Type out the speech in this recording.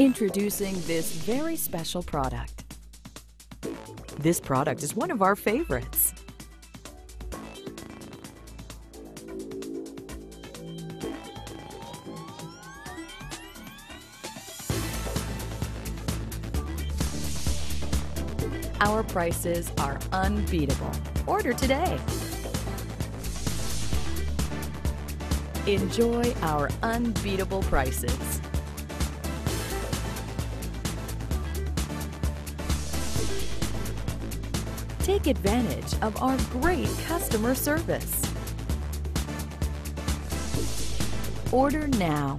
Introducing this very special product. This product is one of our favorites. Our prices are unbeatable. Order today. Enjoy our unbeatable prices. Take advantage of our great customer service. Order now